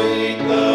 sweet love.